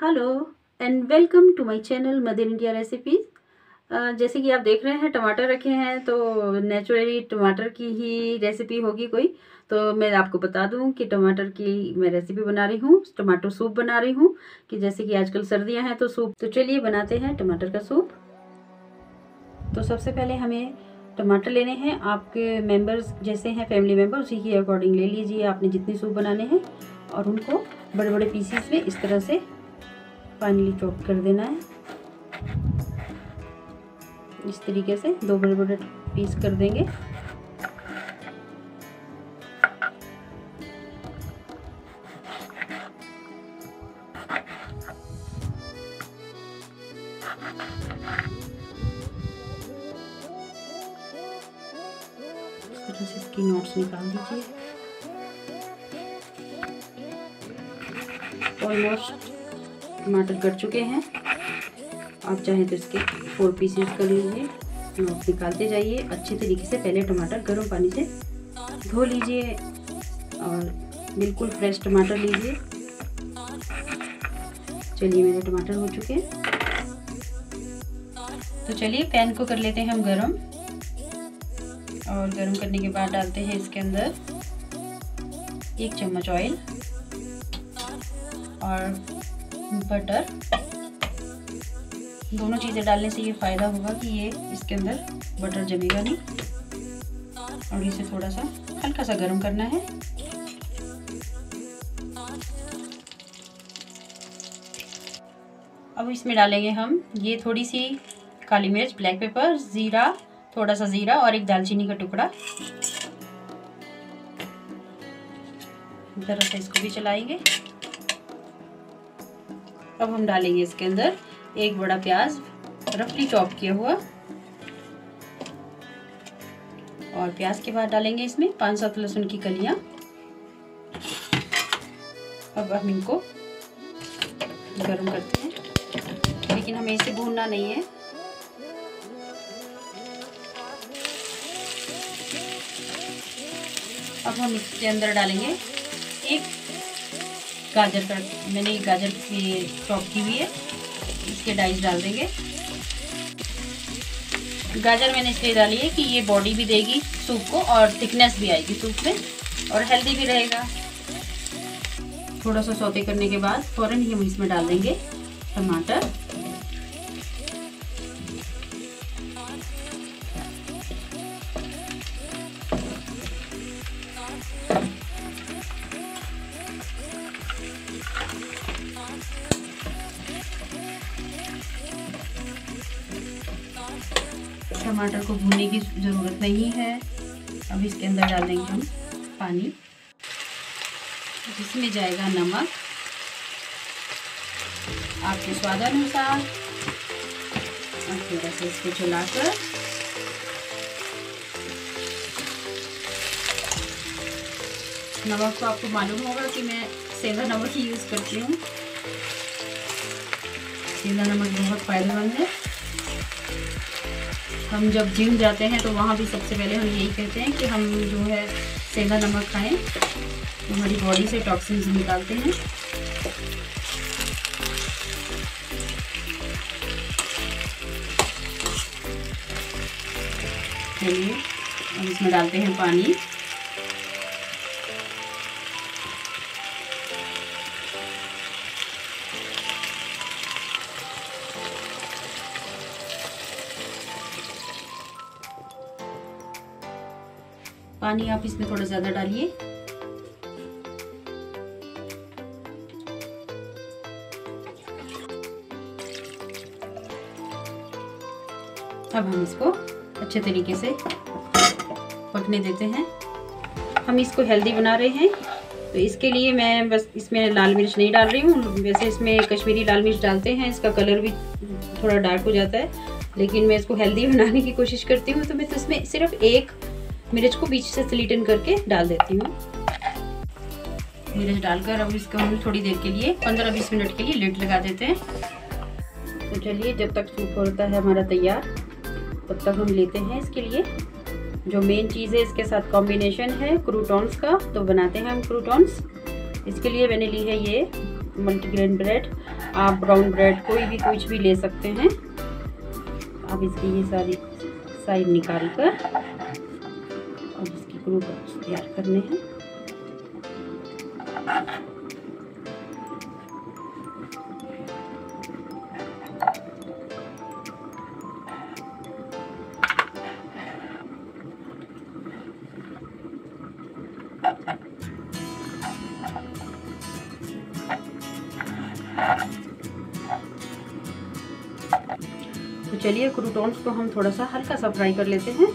Hello and welcome to my channel mother India recipes जैसे कि आप देख रहे हैं, टमाटर रखे हैं तो नेचुरली टमाटर की ही रेसिपी होगी कोई। तो मैं आपको बता दूँ कि टमाटर की मैं रेसिपी बना रही हूँ टमाटो सूप बना रही हूँ, कि जैसे कि आजकल सर्दियाँ हैं तो सूप तो चलिए बनाते हैं टमाटर का सूप तो सबसे पहले हमें टमाटर लेने हैं। आपके मेंबर्स जैसे हैं फैमिली मेंबर उसी के अकॉर्डिंग ले लीजिए। आपने जितनी सूप बनाने हैं और उनको बड़े बड़े पीसीस में इस तरह से फाइनली चॉप कर देना है। इस तरीके से दो बड़े बड़े पीस कर देंगे। इसकी नोट्स निकाल दीजिए। ऑलमोस्ट टमाटर कट चुके हैं। आप चाहें तो इसके फोर पीसेस कर लीजिए। नोट निकालते जाइए। अच्छे तरीके से पहले टमाटर गर्म पानी से धो लीजिए और बिल्कुल फ्रेश टमाटर लीजिए। चलिए, मेरे टमाटर हो चुके हैं। तो चलिए, पैन को कर लेते हैं हम गरम। और गरम करने के बाद डालते हैं इसके अंदर एक चम्मच ऑयल। और बटर दोनों चीज़ें डालने से ये फ़ायदा होगा कि ये इसके अंदर बटर जमेगा नहीं। और इसे थोड़ा सा हल्का सा गर्म करना है। अब इसमें डालेंगे हम ये थोड़ी सी काली मिर्च ब्लैक पेपर ज़ीरा थोड़ा सा ज़ीरा और एक दालचीनी का टुकड़ा। ज़रा सा इसको भी चलाएँगे। अब हम डालेंगे इसके अंदर एक बड़ा प्याज, रफली चॉप किया हुआ। और प्याज के बाद डालेंगे इसमें पाँच सात लहसुन की कलियाँ। अब हम इनको गर्म करते हैं। लेकिन हमें इसे भूनना नहीं है। अब हम इसके अंदर डालेंगे एक गाजर का, मैंने गाजर की चॉप की हुई है, इसके डाइस डाल देंगे। गाजर मैंने इसलिए डाली है कि ये बॉडी भी देगी सूप को और थिकनेस भी आएगी सूप में, और हेल्दी भी रहेगा। थोड़ा सा सौते करने के बाद फ़ौरन ही हम इसमें डाल देंगे टमाटर। भूनने की ज़रूरत नहीं है। अब इसके अंदर डाल देंगे हम पानी। जिसमें जाएगा नमक। आपके स्वाद अनुसार और थोड़ा सा इसको चलाकर। नमक तो आपको मालूम होगा कि मैं सेंधा नमक ही यूज़ करती हूँ। सेंधा नमक बहुत फ़ायदेमंद है। हम जब जिम जाते हैं तो वहाँ भी सबसे पहले हम यही कहते हैं कि हम जो है सेंधा नमक खाएँ। तो हमारी बॉडी से टॉक्सिन्स निकालते हैं। चलिए हम इसमें डालते हैं पानी। पानी आप इसमें थोड़ा ज़्यादा डालिए। अब हम इसको अच्छे तरीके से पकने देते हैं। हम इसको हेल्दी बना रहे हैं। तो इसके लिए मैं बस इसमें लाल मिर्च नहीं डाल रही हूँ। वैसे इसमें कश्मीरी लाल मिर्च डालते हैं। इसका कलर भी थोड़ा डार्क हो जाता है। लेकिन मैं इसको हेल्दी बनाने की कोशिश करती हूँ। तो मैं तो इसमें सिर्फ़ एक मिर्च को बीच से स्लीटन करके डाल देती हूँ। मिर्च डालकर अब इसको हम थोड़ी देर के लिए 15-20 मिनट के लिए लिट लगा देते हैं। तो चलिए, जब तक सूप होता है हमारा तैयार, तब तक हम लेते हैं इसके लिए। जो मेन चीज़ है, इसके साथ कॉम्बिनेशन है क्रूटॉन्स का तो बनाते हैं हम क्रूटॉन्स इसके लिए मैंने ली है ये मल्टीग्रेन ब्रेड आप ब्राउन ब्रेड कोई भी, कुछ भी ले सकते हैं। आप इसकी ये सारी साइड निकाल कर और इसकी तैयार करने हैं। तो चलिए क्रूटॉन्स को हम थोड़ा सा हल्का सा फ्राई कर लेते हैं।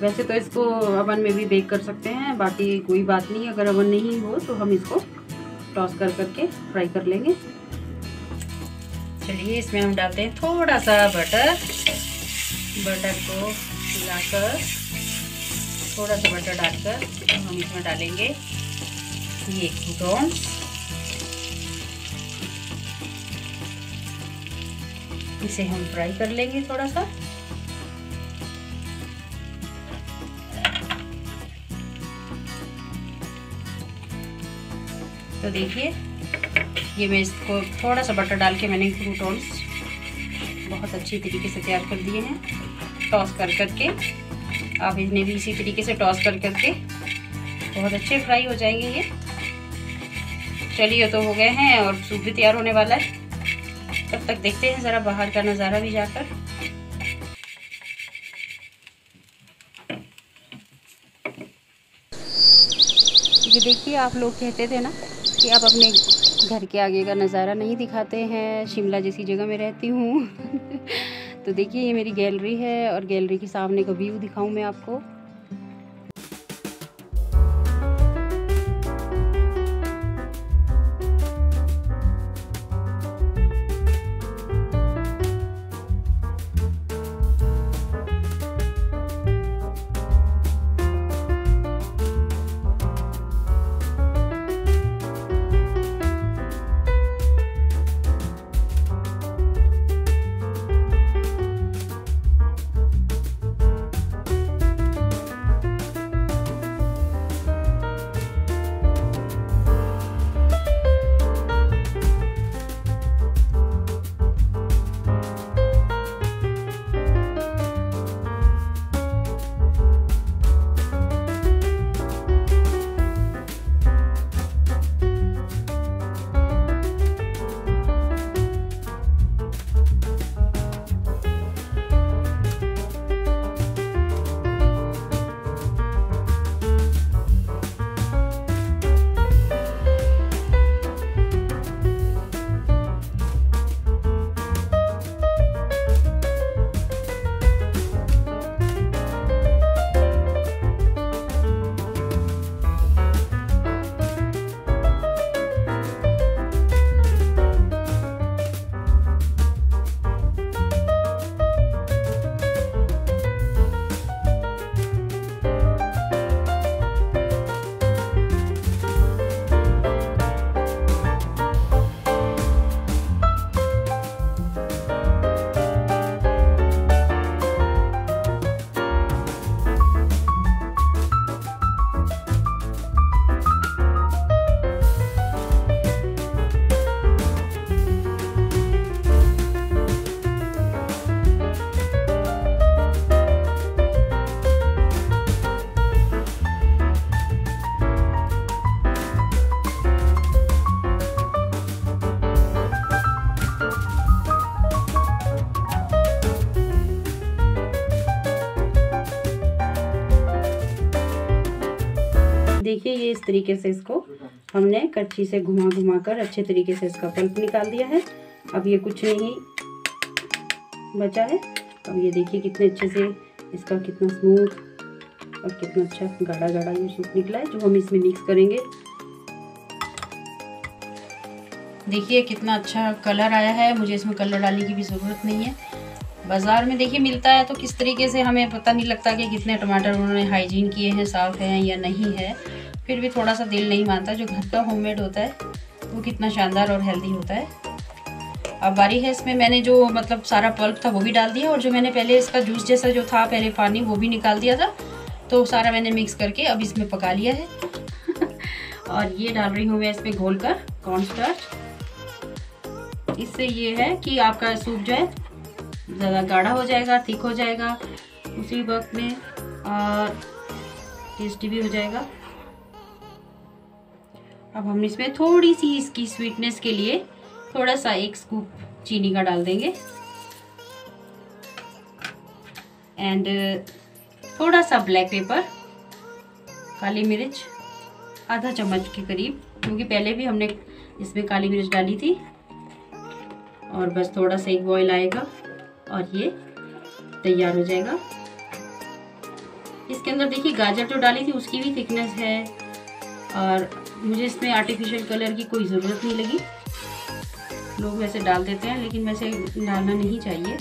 वैसे तो इसको अवन में भी बेक कर सकते हैं, बाकी कोई बात नहीं, अगर अवन नहीं हो तो हम इसको टॉस कर करके फ्राई कर लेंगे। चलिए, इसमें हम डालते हैं थोड़ा सा बटर बटर को मिलाकर थोड़ा सा बटर डालकर हम इसमें डालेंगे ये क्रूटॉन्स इसे हम फ्राई कर लेंगे थोड़ा सा तो देखिए, ये मैं इसको थोड़ा सा बटर डाल के मैंने क्रूटॉन्स बहुत अच्छी तरीके से तैयार कर दिए हैं। टॉस कर करके, आप इन्हें भी इसी तरीके से टॉस कर करके बहुत अच्छे फ्राई हो जाएँगे ये। चलिए तो हो गए हैं और सूप भी तैयार होने वाला है। तब तक देखते हैं ज़रा बाहर का नज़ारा भी जाकर। ये देखिए, आप लोग कहते थे ना कि आप अपने घर के आगे का नज़ारा नहीं दिखाते हैं, शिमला जैसी जगह में रहती हूँ। तो देखिए, ये मेरी गैलरी है और गैलरी के सामने का व्यू दिखाऊँ मैं आपको। तरीके से इसको हमने कच्ची से घुमा घुमा कर अच्छे तरीके से इसका पल्प निकाल दिया है। अब ये कुछ नहीं बचा है। अब ये देखिए कितने अच्छे से इसका कितना स्मूथ और कितना अच्छा गाढ़ा गाढ़ा ये सूप निकला है, जो हम इसमें मिक्स करेंगे। देखिए कितना अच्छा कलर आया है। मुझे इसमें कलर डालने की भी ज़रूरत नहीं है। बाज़ार में देखिए मिलता है तो किस तरीके से हमें पता नहीं लगता कि कितने टमाटर उन्होंने हाइजीन किए हैं, साफ़ हैं या नहीं है। फिर भी थोड़ा सा दिल नहीं मानता, जो घर का होममेड होता है, वो कितना शानदार और हेल्दी होता है। अब बारी है इसमें, मैंने जो मतलब सारा पल्प था वो भी डाल दिया और जो मैंने पहले इसका जूस जैसा जो था, पहले पानी वो भी निकाल दिया था। तो सारा मैंने मिक्स करके अब इसमें पका लिया है। और ये डाल रही हूँ मैं इसमें घोल कर कॉर्न स्टार्च इससे ये है कि आपका सूप जो है, ज़्यादा गाढ़ा हो जाएगा थिक हो जाएगा। उसी वक्त में, और टेस्टी भी हो जाएगा। अब हम इसमें थोड़ी सी इसकी स्वीटनेस के लिए थोड़ा सा एक स्कूप चीनी का डाल देंगे। एंड थोड़ा सा ब्लैक पेपर काली मिर्च, आधा चम्मच के करीब, क्योंकि पहले भी हमने इसमें काली मिर्च डाली थी। और बस थोड़ा सा एक बॉयल आएगा और ये तैयार हो जाएगा। इसके अंदर देखिए, गाजर जो डाली थी, उसकी भी थिकनेस है। और मुझे इसमें आर्टिफिशियल कलर की कोई ज़रूरत नहीं लगी। लोग वैसे डाल देते हैं, लेकिन वैसे डालना नहीं चाहिए।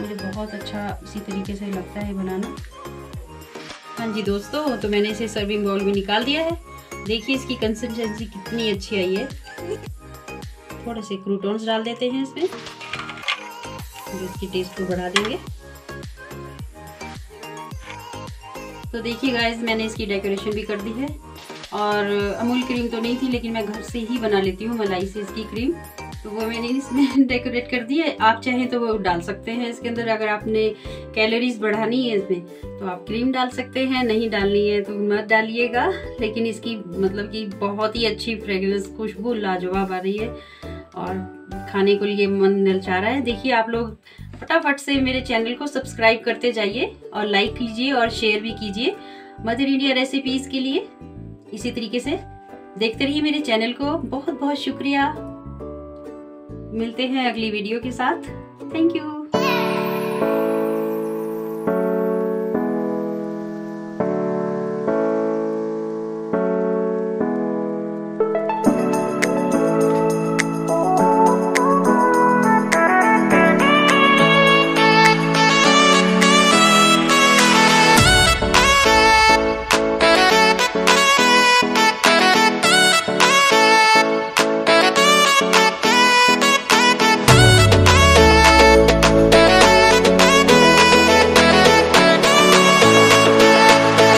मुझे बहुत अच्छा इसी तरीके से लगता है बनाना। हाँ जी दोस्तों तो मैंने इसे सर्विंग बाउल में निकाल दिया है। देखिए इसकी कंसिस्टेंसी कितनी अच्छी आई है। थोड़े से क्रूटोन्स डाल देते हैं इसमें। जो इसकी टेस्ट को बढ़ा देंगे। तो देखिए गाइज़ मैंने इसकी डेकोरेशन भी कर दी है। और अमूल क्रीम तो नहीं थी, लेकिन मैं घर से ही बना लेती हूँ मलाई से इसकी क्रीम। तो वो मैंने इसमें डेकोरेट कर दी है। आप चाहें तो वो डाल सकते हैं इसके अंदर। अगर आपने कैलोरीज बढ़ानी है इसमें तो आप क्रीम डाल सकते हैं। नहीं डालनी है तो मत डालिएगा। लेकिन इसकी मतलब कि बहुत ही अच्छी फ्रेगरेंस खुशबू लाजवाब आ रही है। और खाने को लिए मन नलचा रहा है। देखिए, आप लोग फटाफट से मेरे चैनल को सब्सक्राइब करते जाइए और लाइक कीजिए और शेयर भी कीजिए। मदर इंडिया रेसिपीज़ के लिए। इसी तरीके से देखते रहिए मेरे चैनल को। बहुत बहुत शुक्रिया। मिलते हैं अगली वीडियो के साथ। Thank you